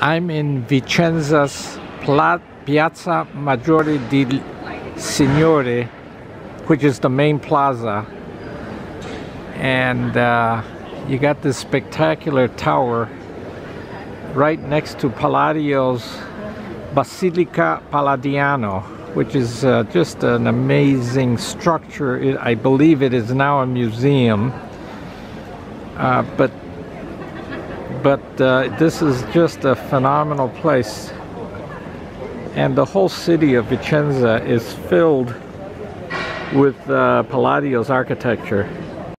I'm in Vicenza's Piazza Maggiore di Signore, which is the main plaza. And uh, you got this spectacular tower right next to Palladio's Basilica Palladiana, which is uh, just an amazing structure. It, I believe it is now a museum. Uh, but but uh, this is just a phenomenal place. And the whole city of Vicenza is filled with uh, Palladio's architecture